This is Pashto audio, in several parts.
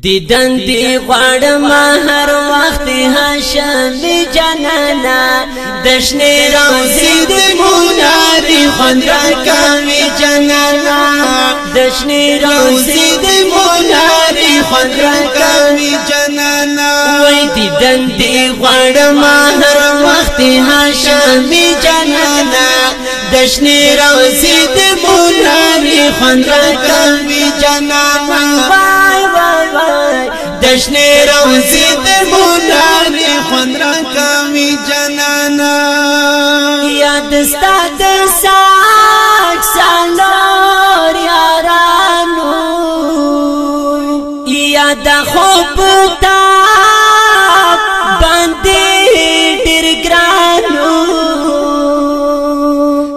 دیدن دی غړم هر وخت هاشم جنانا دشنه روزي د موناري خندرا کوي جنانا دشنه روزي د موناري خندرا کوي جنانا وای دیدن دی غړم هر وخت هاشم جنانا دشنه روزي د موناري خندرا کوي جنانا دشنی روزی در مولانی خوند را کامی جنانا یادستا دساک سالار یارانو یاد خوب تا باندی دیر گرانو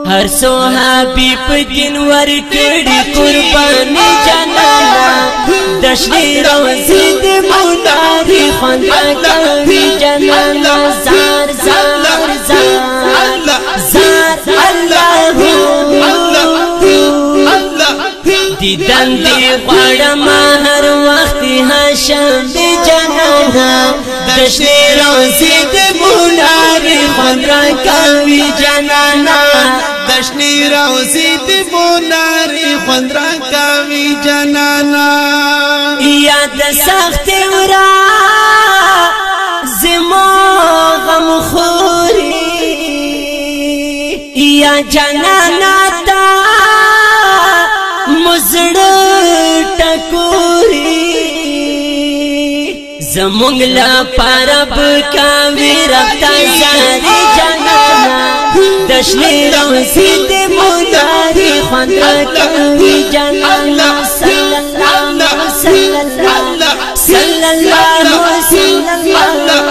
هر صحابی پدین ورکڑی قربانی جنانا اشری روزی دی مولا دی خوند کوي جنان زار زار زار زار الله دیدن دی غړم هر وخت هاشم دی جنان دشری روزی دی مولا دی خوند کوي جنان دشنی روزی دی موناری خوند را کوي جنانا د سخت ورا زما غم خوري یا جنانا تا مزړ ټکوري زمونږ لا پرب کا ویرا تا زاري جنانا دشنی روزی دې مونږه خوند کوي جنانا سلام صلى الله صلى الله صلى الله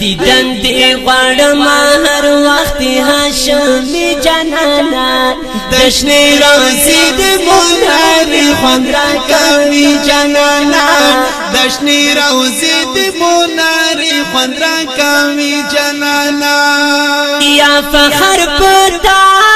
دیدن دی غړم هر وخت هاشم جنانا دشنی رازی دی مونر خوند را کوي جنانا دشنی روزی دی مونر خوند را کوي جنانا یا فخر پتا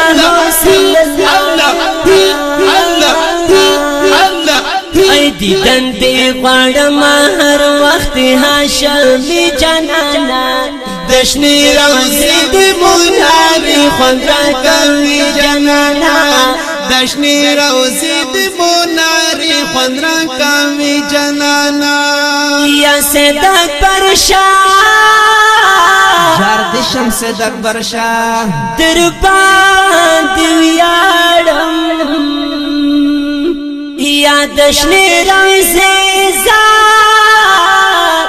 دیدن دی غړم هر وخت هاشمي جنانا دشنی روزی دی مولاری خوند را کوي جنانا دشنی روزی دی مولاری خوند را کوي جنانا یا صدا پرشا جار دی شمس دکبر شاه در باندې یاړم یا د شنه رنگ زار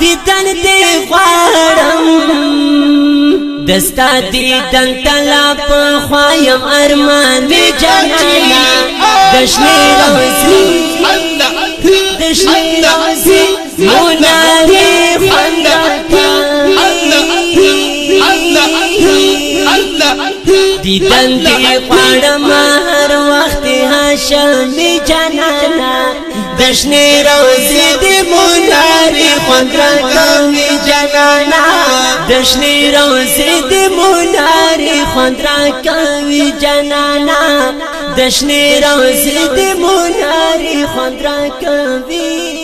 دیدن دی غړم دستا دیدن تلا په خوایم ارمان دی جانانا د شنه رنگ زار د شنه رنگ زار دیدن دی خوړم هر وخت هاشمي جنانا دشنی روزی دی مولاری خوند را کوي جنانا دشنی روزی دی مولاری خوند را کوي جنانا دشنی روزی دی مولاری خوند را کوي